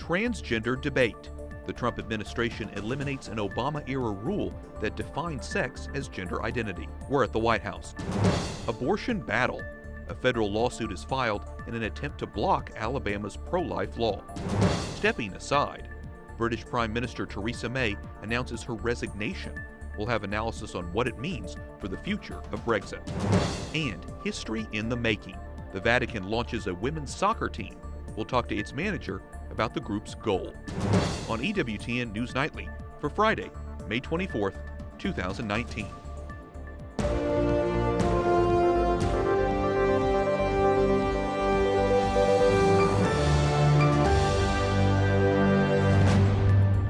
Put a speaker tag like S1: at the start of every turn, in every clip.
S1: transgender debate. The Trump administration eliminates an Obama era rule that defined sex as gender identity. We're at the White House. Abortion battle. A federal lawsuit is filed in an attempt to block Alabama's pro life law. Stepping aside, British Prime Minister Theresa May announces her resignation. We'll have analysis on what it means for the future of Brexit. And history in the making. The Vatican launches a women's soccer team. We'll talk to its manager about the group's goal. On EWTN News Nightly for Friday, May 24th, 2019.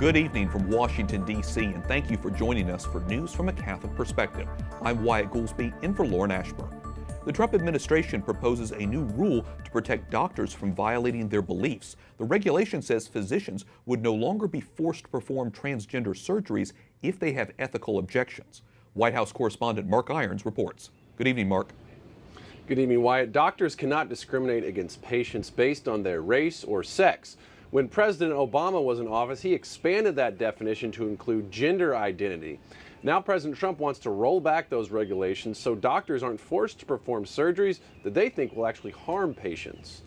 S1: Good evening from Washington, D.C., and thank you for joining us for News from a Catholic Perspective. I'm Wyatt Goolsby, in for Lauren Ashburn. The Trump administration proposes a new rule to protect doctors from violating their beliefs. The regulation says physicians would no longer be forced to perform transgender surgeries if they have ethical objections. White House correspondent Mark Irons reports. Good evening, Mark.
S2: Good evening, Wyatt. Doctors cannot discriminate against patients based on their race or sex. When President Obama was in office, he expanded that definition to include gender identity. Now, President Trump wants to roll back those regulations so doctors aren't forced to perform surgeries that they think will actually harm patients.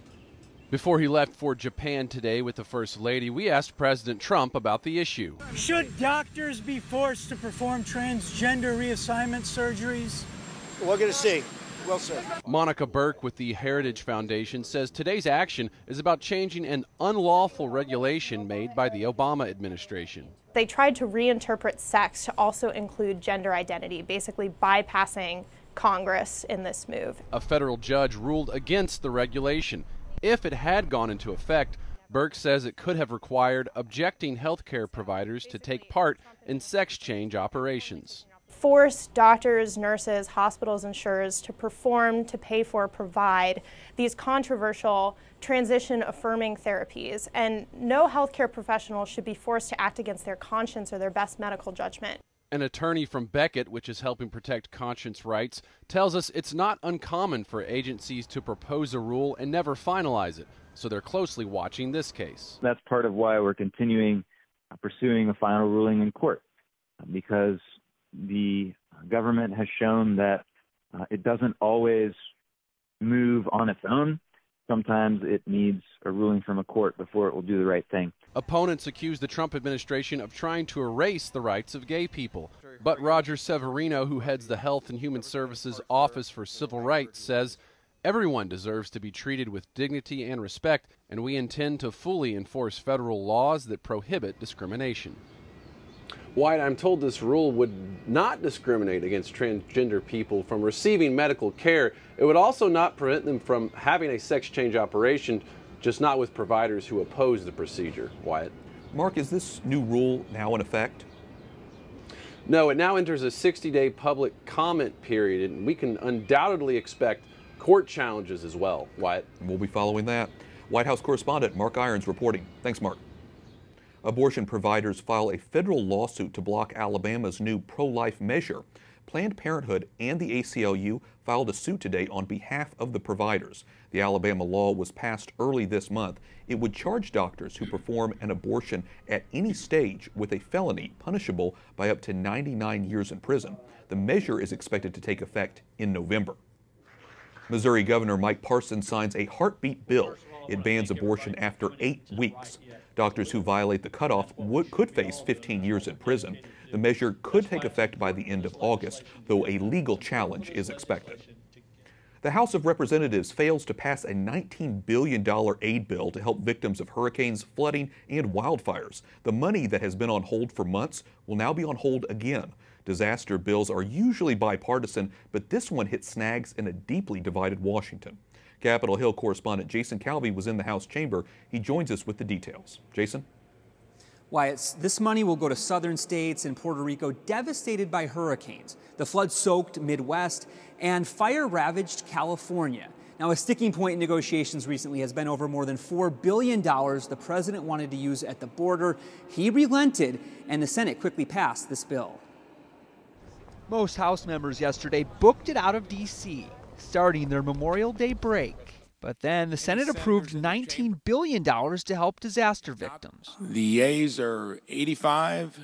S3: Before he left for Japan today with the First Lady, we asked President Trump about the issue.
S4: Should doctors be forced to perform transgender reassignment surgeries?
S5: We're going to see. Well said.
S3: Monica Burke with the Heritage Foundation says today's action is about changing an unlawful regulation made by the Obama administration.
S6: They tried to reinterpret sex to also include gender identity, basically bypassing Congress in this move.
S3: A federal judge ruled against the regulation. If it had gone into effect, Burke says it could have required objecting healthcare providers to take part in sex change operations
S6: force doctors, nurses, hospitals, insurers to perform, to pay for, provide these controversial transition affirming therapies. And no healthcare professional should be forced to act against their conscience or their best medical judgment.
S3: An attorney from Becket, which is helping protect conscience rights, tells us it's not uncommon for agencies to propose a rule and never finalize it. So they're closely watching this case.
S7: That's part of why we're continuing uh, pursuing a final ruling in court because the government has shown that uh, it doesn't always move on its own. Sometimes it needs a ruling from a court before it will do the right thing.
S3: Opponents accuse the Trump administration of trying to erase the rights of gay people. But Roger Severino, who heads the Health and Human Services Office for Civil Rights, says everyone deserves to be treated with dignity and respect, and we intend to fully enforce federal laws that prohibit discrimination.
S2: Wyatt, I'm told this rule would not discriminate against transgender people from receiving medical care. It would also not prevent them from having a sex change operation, just not with providers who oppose the procedure. Wyatt.
S1: Mark, is this new rule now in effect?
S2: No, it now enters a 60 day public comment period, and we can undoubtedly expect court challenges as well. Wyatt.
S1: We'll be following that. White House correspondent Mark Irons reporting. Thanks, Mark. Abortion providers file a federal lawsuit to block Alabama's new pro life measure. Planned Parenthood and the ACLU filed a suit today on behalf of the providers. The Alabama law was passed early this month. It would charge doctors who perform an abortion at any stage with a felony punishable by up to 99 years in prison. The measure is expected to take effect in November. Missouri Governor Mike Parson signs a heartbeat bill. It bans abortion after eight weeks. Doctors who violate the cutoff would, could face 15 years in prison. The measure could take effect by the end of August, though a legal challenge is expected. The House of Representatives fails to pass a $19 billion aid bill to help victims of hurricanes, flooding, and wildfires. The money that has been on hold for months will now be on hold again. Disaster bills are usually bipartisan, but this one hit snags in a deeply divided Washington. Capitol Hill correspondent Jason Calvi was in the House chamber. He joins us with the details. Jason?
S8: Why, this money will go to southern states and Puerto Rico devastated by hurricanes, the flood soaked Midwest, and fire ravaged California. Now, a sticking point in negotiations recently has been over more than $4 billion the president wanted to use at the border. He relented, and the Senate quickly passed this bill.
S9: Most House members yesterday booked it out of D.C starting their Memorial Day break. But then the Senate approved $19 billion to help disaster victims.
S10: The yeas are 85,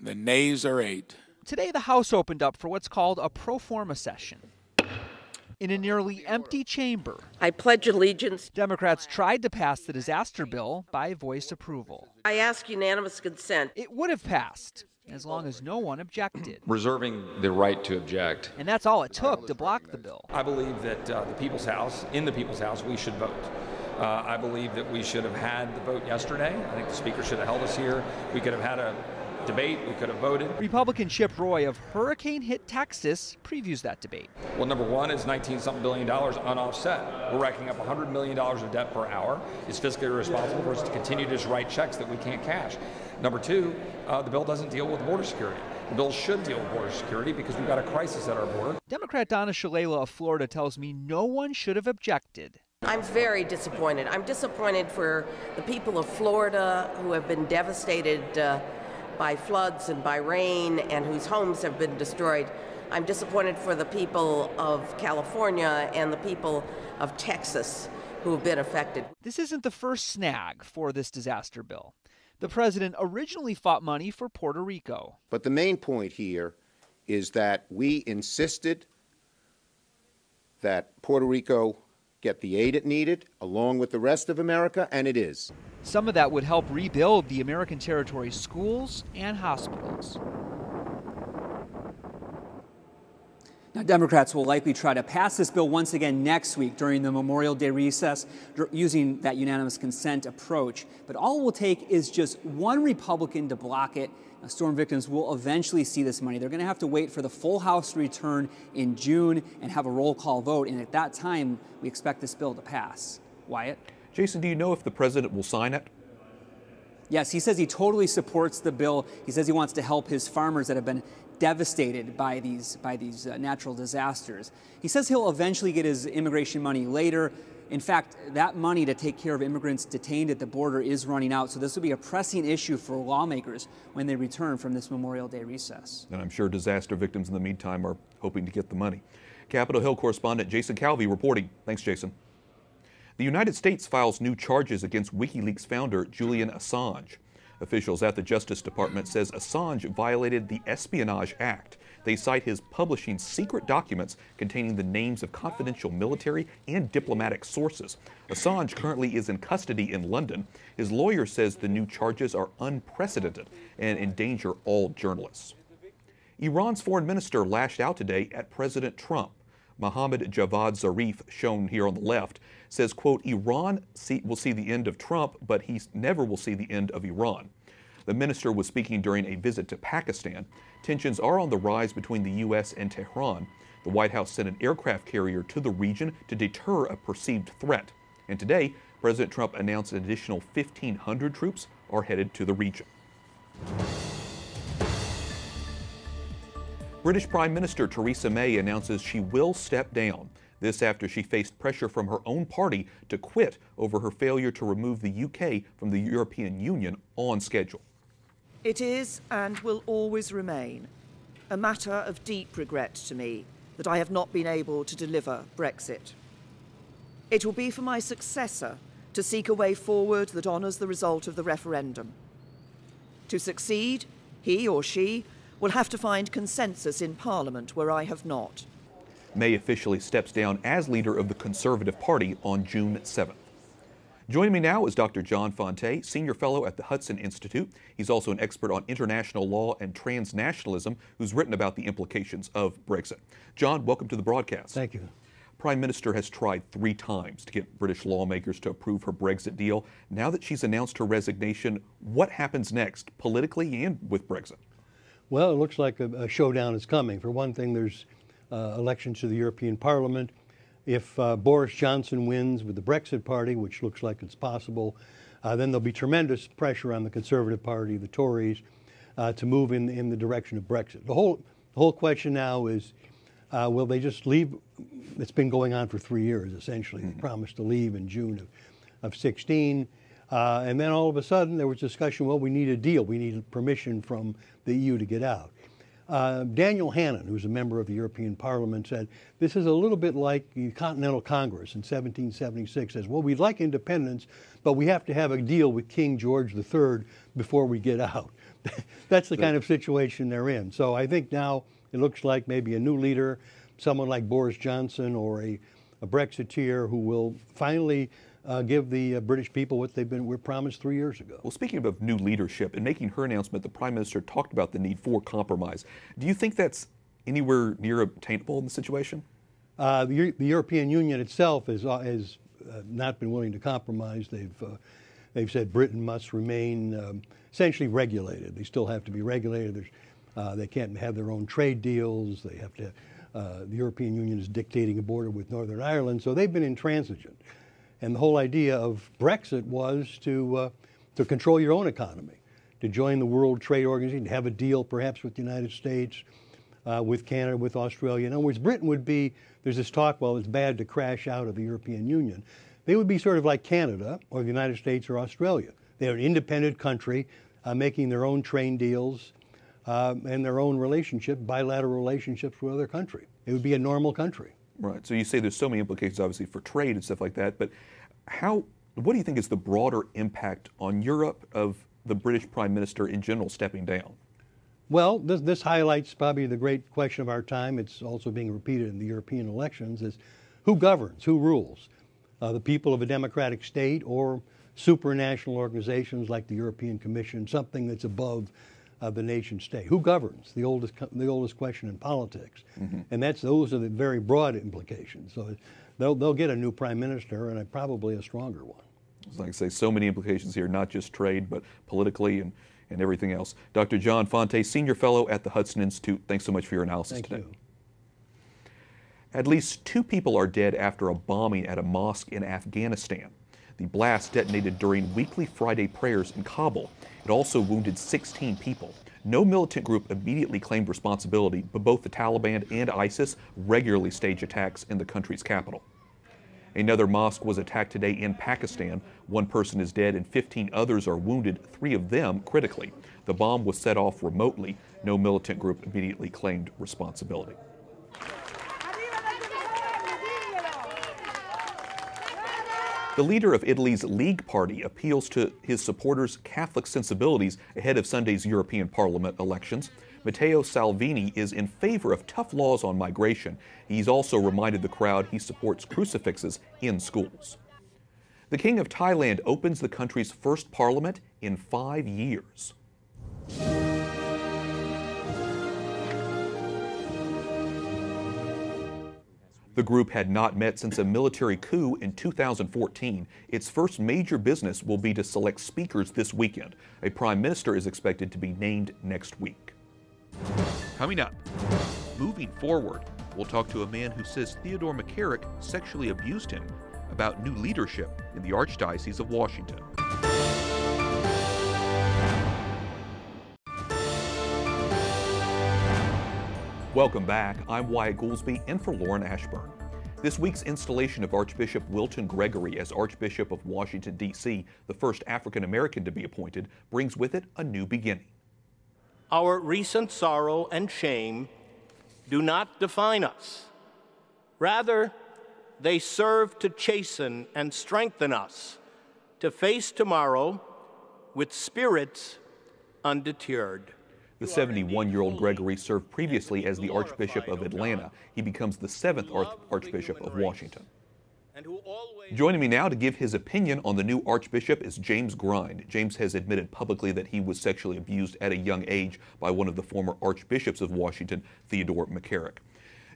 S10: the nays are 8.
S9: Today, the House opened up for what's called a pro forma session. In a nearly empty chamber,
S11: I pledge allegiance.
S9: Democrats tried to pass the disaster bill by voice approval.
S11: I ask unanimous consent.
S9: It would have passed as long as no one objected.
S12: Reserving the right to object.
S9: And that's all it took to block the bill.
S13: I believe that uh, the People's House, in the People's House, we should vote. Uh, I believe that we should have had the vote yesterday. I think the Speaker should have held us here. We could have had a debate. We could have voted.
S9: Republican Chip Roy of hurricane hit Texas previews that debate.
S13: Well, number one is 19 something billion dollars unoffset. We're racking up 100 million dollars of debt per hour. It's fiscally irresponsible for us to continue to just write checks that we can't cash. Number two, uh, the bill doesn't deal with border security. The bill should deal with border security because we've got a crisis at our border.
S9: Democrat Donna Shalala of Florida tells me no one should have objected.
S11: I'm very disappointed. I'm disappointed for the people of Florida who have been devastated. Uh, by floods and by rain and whose homes have been destroyed. I'm disappointed for the people of California and the people of Texas who have been affected.
S9: This isn't the first snag for this disaster bill. The president originally fought money for Puerto Rico.
S14: But the main point here is that we insisted that Puerto Rico get the aid it needed, along with the rest of America, and it is.
S9: Some of that would help rebuild the American territory's schools and hospitals.
S8: Now, Democrats will likely try to pass this bill once again next week during the Memorial Day recess using that unanimous consent approach. But all it will take is just one Republican to block it. Now, storm victims will eventually see this money. They're going to have to wait for the full House to return in June and have a roll call vote. And at that time, we expect this bill to pass. Wyatt?
S1: Jason, do you know if the president will sign it?
S8: Yes, he says he totally supports the bill. He says he wants to help his farmers that have been devastated by these, by these uh, natural disasters. He says he'll eventually get his immigration money later. In fact, that money to take care of immigrants detained at the border is running out, so this will be a pressing issue for lawmakers when they return from this Memorial Day recess.
S1: And I'm sure disaster victims in the meantime are hoping to get the money. Capitol Hill correspondent Jason Calvi reporting. Thanks, Jason. The United States files new charges against WikiLeaks founder Julian Assange. Officials at the Justice Department says Assange violated the Espionage Act. They cite his publishing secret documents containing the names of confidential military and diplomatic sources. Assange currently is in custody in London. His lawyer says the new charges are unprecedented and endanger all journalists. Iran's foreign minister lashed out today at President Trump. Mohammad Javad Zarif, shown here on the left, says, quote, Iran see, will see the end of Trump, but he never will see the end of Iran. The minister was speaking during a visit to Pakistan. Tensions are on the rise between the U.S. and Tehran. The White House sent an aircraft carrier to the region to deter a perceived threat. And today, President Trump announced an additional 1,500 troops are headed to the region. British Prime Minister Theresa May announces she will step down. This after she faced pressure from her own party to quit over her failure to remove the UK from the European Union on schedule.
S15: It is and will always remain a matter of deep regret to me that I have not been able to deliver Brexit. It will be for my successor to seek a way forward that honours the result of the referendum. To succeed, he or she will have to find consensus in Parliament where I have not.
S1: May officially steps down as leader of the Conservative Party on June 7th. Joining me now is Dr. John Fonte, Senior Fellow at the Hudson Institute. He's also an expert on international law and transnationalism who's written about the implications of Brexit. John, welcome to the broadcast.
S16: Thank you.
S1: Prime Minister has tried three times to get British lawmakers to approve her Brexit deal. Now that she's announced her resignation, what happens next, politically and with Brexit?
S16: Well, it looks like a, a showdown is coming. For one thing, there's uh, elections to the European Parliament. If uh, Boris Johnson wins with the Brexit Party, which looks like it's possible, uh, then there'll be tremendous pressure on the Conservative Party, the Tories, uh, to move in, in the direction of Brexit. The whole, the whole question now is uh, will they just leave? It's been going on for three years, essentially. Mm-hmm. They promised to leave in June of, of 16. Uh, and then all of a sudden there was discussion well, we need a deal. We need permission from the EU to get out. Uh, Daniel Hannan, who's a member of the European Parliament, said this is a little bit like the Continental Congress in 1776. Says, well, we'd like independence, but we have to have a deal with King George III before we get out. That's the kind of situation they're in. So I think now it looks like maybe a new leader, someone like Boris Johnson or a, a Brexiteer who will finally uh, give the uh, British people what they've been were promised three years ago.
S1: Well, speaking of new leadership, in making her announcement, the Prime Minister talked about the need for compromise. Do you think that's anywhere near obtainable in the situation?
S16: Uh, the, the, European Union itself has, uh, has uh, not been willing to compromise. They've, uh, they've said Britain must remain um, essentially regulated. They still have to be regulated. they can't have their own trade deals. They have to. the European Union is dictating a border with Northern Ireland, so they've been intransigent. And the whole idea of Brexit was to, uh, to control your own economy, to join the World Trade Organization, to have a deal perhaps with the United States, uh, with Canada, with Australia. In other words, Britain would be, there's this talk, well, it's bad to crash out of the European Union. They would be sort of like Canada or the United States or Australia. They're an independent country uh, making their own trade deals uh, and their own relationship, bilateral relationships with other country. It would be a normal country.
S1: Right. So you say there's so many implications, obviously, for trade and stuff like that. But how? What do you think is the broader impact on Europe of the British Prime Minister in general stepping down?
S16: Well, this, this highlights probably the great question of our time. It's also being repeated in the European elections: is who governs, who rules, uh, the people of a democratic state or supranational organizations like the European Commission, something that's above of the nation state. Who governs? The oldest, the oldest question in politics. Mm-hmm. And that's, those are the very broad implications. So they'll, they'll get a new prime minister and a, probably a stronger one.
S1: Like I say, so many implications here, not just trade, but politically and, and everything else. Dr. John Fonte, Senior Fellow at the Hudson Institute, thanks so much for your analysis
S16: Thank
S1: today.
S16: You.
S1: At least two people are dead after a bombing at a mosque in Afghanistan. The blast detonated during weekly Friday prayers in Kabul. It also wounded 16 people. No militant group immediately claimed responsibility, but both the Taliban and ISIS regularly stage attacks in the country's capital. Another mosque was attacked today in Pakistan. One person is dead and 15 others are wounded, three of them critically. The bomb was set off remotely. No militant group immediately claimed responsibility. The leader of Italy's League Party appeals to his supporters' Catholic sensibilities ahead of Sunday's European Parliament elections. Matteo Salvini is in favor of tough laws on migration. He's also reminded the crowd he supports crucifixes in schools. The King of Thailand opens the country's first parliament in five years. The group had not met since a military coup in 2014. Its first major business will be to select speakers this weekend. A prime minister is expected to be named next week. Coming up, moving forward, we'll talk to a man who says Theodore McCarrick sexually abused him about new leadership in the Archdiocese of Washington. Welcome back. I'm Wyatt Goolsby in for Lauren Ashburn. This week's installation of Archbishop Wilton Gregory as Archbishop of Washington, D.C., the first African American to be appointed, brings with it a new beginning.
S17: Our recent sorrow and shame do not define us. Rather, they serve to chasten and strengthen us to face tomorrow with spirits undeterred.
S1: The 71 year old Gregory served previously as the Archbishop of Atlanta. He becomes the seventh Archbishop of Washington. Joining me now to give his opinion on the new Archbishop is James Grein. James has admitted publicly that he was sexually abused at a young age by one of the former Archbishops of Washington, Theodore McCarrick.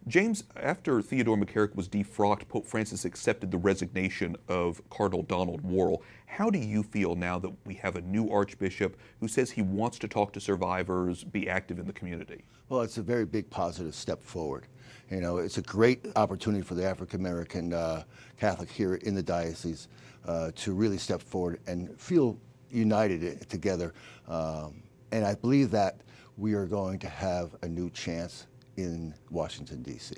S1: James, after Theodore McCarrick was defrocked, Pope Francis accepted the resignation of Cardinal Donald Wuerl. How do you feel now that we have a new Archbishop who says he wants to talk to survivors, be active in the community?
S18: Well, it's a very big positive step forward. You know, it's a great opportunity for the African American uh, Catholic here in the diocese uh, to really step forward and feel united together. Um, and I believe that we are going to have a new chance in Washington, D.C.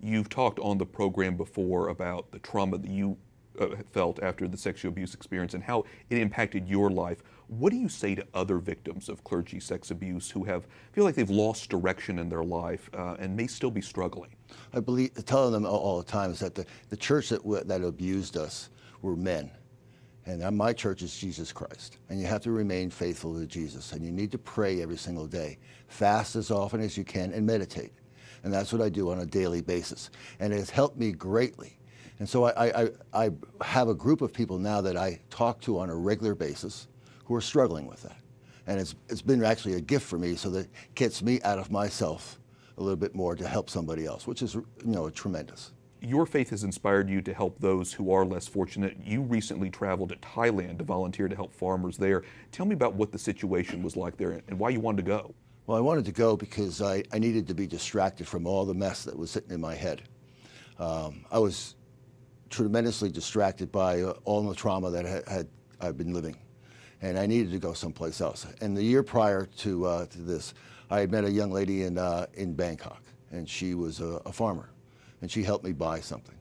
S1: You've talked on the program before about the trauma that you uh, felt after the sexual abuse experience and how it impacted your life. What do you say to other victims of clergy sex abuse who have feel like they've lost direction in their life uh, and may still be struggling?
S18: I believe telling them all, all the time is that the, the church that that abused us were men. And my church is Jesus Christ. And you have to remain faithful to Jesus. And you need to pray every single day, fast as often as you can, and meditate. And that's what I do on a daily basis. And it has helped me greatly. And so I, I, I have a group of people now that I talk to on a regular basis who are struggling with that. And it's, it's been actually a gift for me so that it gets me out of myself a little bit more to help somebody else, which is, you know, tremendous
S1: your faith has inspired you to help those who are less fortunate. You recently traveled to Thailand to volunteer to help farmers there. Tell me about what the situation was like there and why you wanted to go.
S18: Well, I wanted to go because I, I needed to be distracted from all the mess that was sitting in my head. Um, I was tremendously distracted by uh, all the trauma that had, had I've been living, and I needed to go someplace else. And the year prior to, uh, to this, I had met a young lady in, uh, in Bangkok, and she was a, a farmer and she helped me buy something.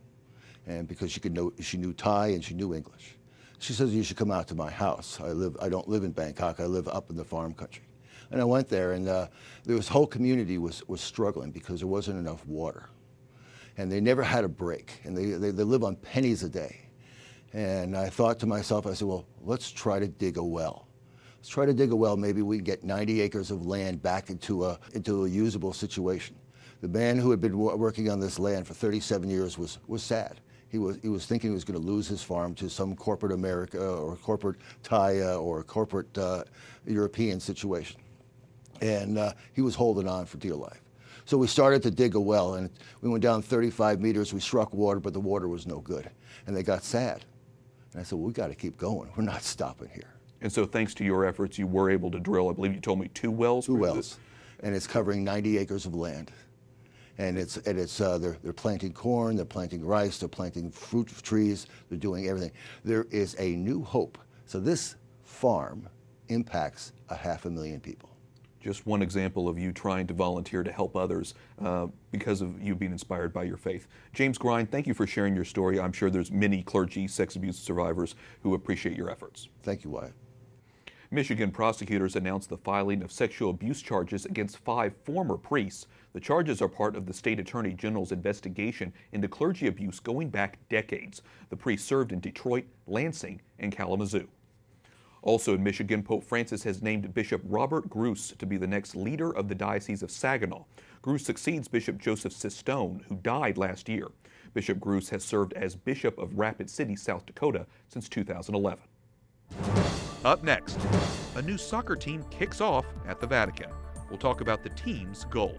S18: And because she could know, she knew Thai and she knew English. She says, you should come out to my house. I live, I don't live in Bangkok. I live up in the farm country. And I went there and uh, this whole community was, was struggling because there wasn't enough water. And they never had a break. And they, they, they live on pennies a day. And I thought to myself, I said, well, let's try to dig a well. Let's try to dig a well. Maybe we can get 90 acres of land back into a, into a usable situation. The man who had been working on this land for 37 years was, was sad. He was, he was thinking he was going to lose his farm to some corporate America or corporate Thai uh, or corporate uh, European situation. And uh, he was holding on for dear life. So we started to dig a well, and we went down 35 meters. We struck water, but the water was no good. And they got sad. And I said, well, we got to keep going. We're not stopping here.
S1: And so, thanks to your efforts, you were able to drill, I believe you told me, two wells?
S18: Two wells. And it's covering 90 acres of land and it's and it's uh, they're they're planting corn, they're planting rice, they're planting fruit trees, they're doing everything. There is a new hope. So this farm impacts a half a million people.
S1: Just one example of you trying to volunteer to help others uh, because of you being inspired by your faith. James Grein, thank you for sharing your story. I'm sure there's many clergy sex abuse survivors who appreciate your efforts.
S18: Thank you, Wyatt.
S1: Michigan prosecutors announced the filing of sexual abuse charges against five former priests. The charges are part of the state attorney general's investigation into clergy abuse going back decades. The priests served in Detroit, Lansing, and Kalamazoo. Also in Michigan, Pope Francis has named Bishop Robert Gruss to be the next leader of the Diocese of Saginaw. Gruss succeeds Bishop Joseph Cistone, who died last year. Bishop Gruss has served as Bishop of Rapid City, South Dakota since 2011. Up next, a new soccer team kicks off at the Vatican. We'll talk about the team's goal.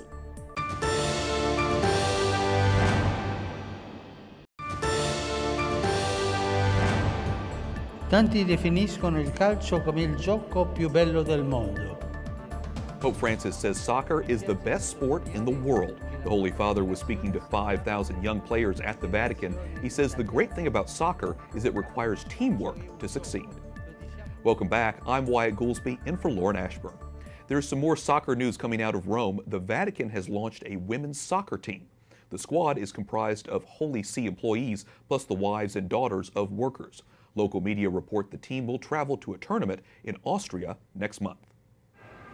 S19: Tanti definiscono il calcio come il gioco più bello del mondo.
S1: Pope Francis says soccer is the best sport in the world. The Holy Father was speaking to 5,000 young players at the Vatican. He says the great thing about soccer is it requires teamwork to succeed. Welcome back. I'm Wyatt Goolsby in for Lauren Ashburn. There's some more soccer news coming out of Rome. The Vatican has launched a women's soccer team. The squad is comprised of Holy See employees plus the wives and daughters of workers. Local media report the team will travel to a tournament in Austria next month.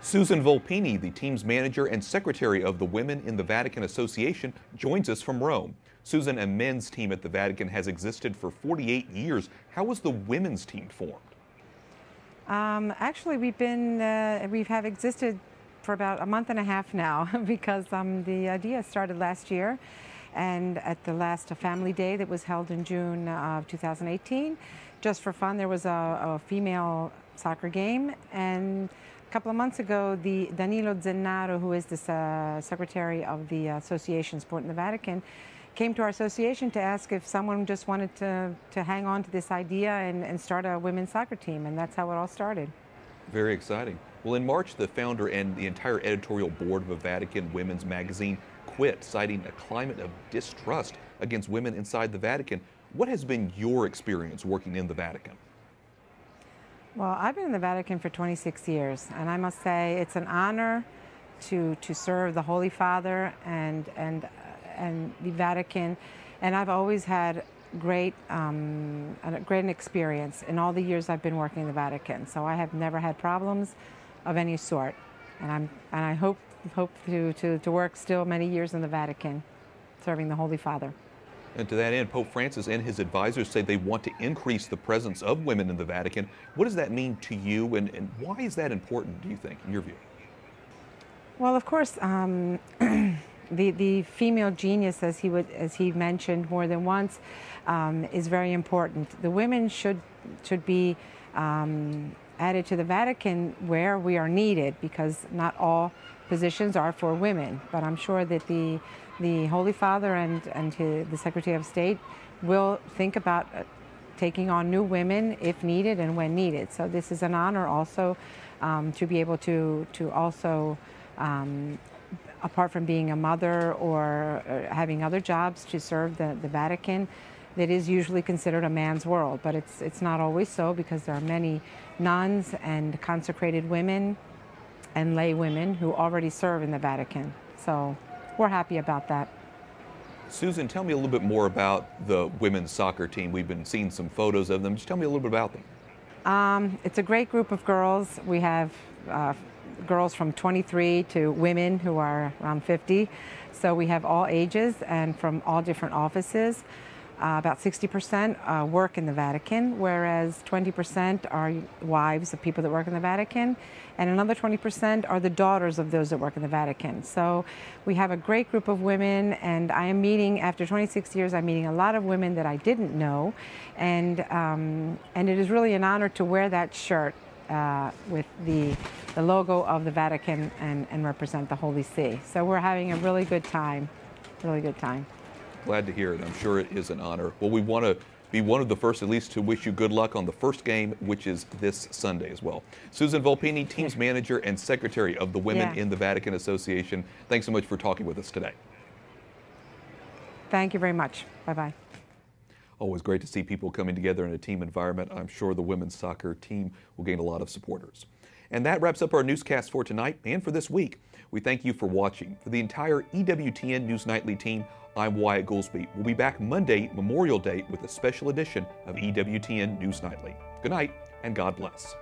S1: Susan Volpini, the team's manager and secretary of the Women in the Vatican Association, joins us from Rome. Susan, a men's team at the Vatican has existed for 48 years. How was the women's team formed?
S20: Um, actually, we've been uh, we have existed for about a month and a half now because um, the idea started last year, and at the last Family Day that was held in June of 2018, just for fun, there was a, a female soccer game and. A couple of months ago, the Danilo Zennaro, who is the uh, secretary of the Association Sport in the Vatican, came to our association to ask if someone just wanted to, to hang on to this idea and, and start a women's soccer team, and that's how it all started.
S1: Very exciting. Well, in March, the founder and the entire editorial board of a Vatican women's magazine quit, citing a climate of distrust against women inside the Vatican. What has been your experience working in the Vatican?
S20: Well, I've been in the Vatican for 26 years, and I must say it's an honor to, to serve the Holy Father and, and and the Vatican. And I've always had great, um, a great experience in all the years I've been working in the Vatican. So I have never had problems of any sort, and I'm and I hope hope to, to, to work still many years in the Vatican, serving the Holy Father.
S1: And to that end, Pope Francis and his advisors say they want to increase the presence of women in the Vatican. What does that mean to you, and, and why is that important, do you think, in your view?
S20: Well, of course, um, the, the female genius, as he, would, as he mentioned more than once, um, is very important. The women should, should be um, added to the Vatican where we are needed because not all positions are for women. But I'm sure that the, the Holy Father and, and the Secretary of State will think about uh, taking on new women if needed and when needed. So this is an honor also um, to be able to, to also um, apart from being a mother or uh, having other jobs to serve the, the Vatican, that is usually considered a man's world. But it's, it's not always so because there are many nuns and consecrated women and lay women who already serve in the Vatican. So we're happy about that.
S1: Susan, tell me a little bit more about the women's soccer team. We've been seeing some photos of them. Just tell me a little bit about them.
S20: Um, it's a great group of girls. We have uh, girls from 23 to women who are around 50. So we have all ages and from all different offices. Uh, about 60% uh, work in the Vatican, whereas 20% are wives of people that work in the Vatican, and another 20% are the daughters of those that work in the Vatican. So we have a great group of women, and I am meeting, after 26 years, I'm meeting a lot of women that I didn't know, and, um, and it is really an honor to wear that shirt uh, with the, the logo of the Vatican and, and represent the Holy See. So we're having a really good time, really good time.
S1: Glad to hear it. I'm sure it is an honor. Well, we want to be one of the first, at least, to wish you good luck on the first game, which is this Sunday as well. Susan Volpini, Teams Manager and Secretary of the Women
S20: Yeah.
S1: in the Vatican Association, thanks so much for talking with us today.
S20: Thank you very much. Bye bye.
S1: Always great to see people coming together in a team environment. I'm sure the women's soccer team will gain a lot of supporters. And that wraps up our newscast for tonight and for this week. We thank you for watching. For the entire EWTN News Nightly team, I'm Wyatt Goolsby. We'll be back Monday, Memorial Day, with a special edition of EWTN News Nightly. Good night, and God bless.